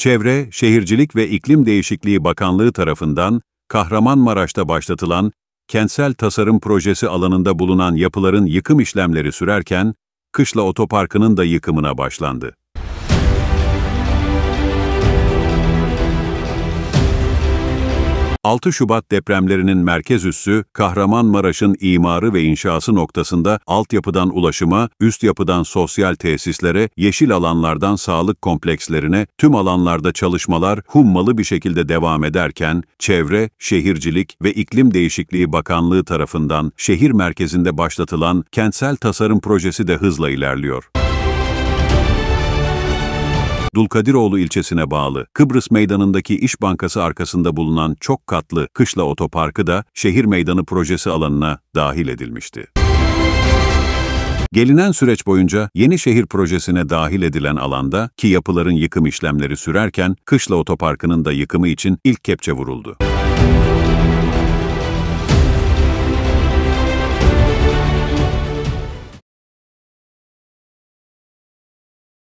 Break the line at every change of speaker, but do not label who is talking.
Çevre, Şehircilik ve İklim Değişikliği Bakanlığı tarafından Kahramanmaraş'ta başlatılan kentsel tasarım projesi alanında bulunan yapıların yıkım işlemleri sürerken, Kışla Otoparkı'nın da yıkımına başlandı. 6 Şubat depremlerinin merkez üssü, Kahramanmaraş'ın imarı ve inşası noktasında altyapıdan ulaşıma, üst yapıdan sosyal tesislere, yeşil alanlardan sağlık komplekslerine, tüm alanlarda çalışmalar hummalı bir şekilde devam ederken, Çevre, Şehircilik ve İklim Değişikliği Bakanlığı tarafından şehir merkezinde başlatılan kentsel tasarım projesi de hızla ilerliyor. Dulkadiroğlu ilçesine bağlı Kıbrıs Meydanı'ndaki İş Bankası arkasında bulunan çok katlı Kışla Otoparkı da şehir meydanı projesi alanına dahil edilmişti. Gelinen süreç boyunca yeni şehir projesine dahil edilen alanda ki yapıların yıkım işlemleri sürerken Kışla Otoparkı'nın da yıkımı için ilk kepçe vuruldu.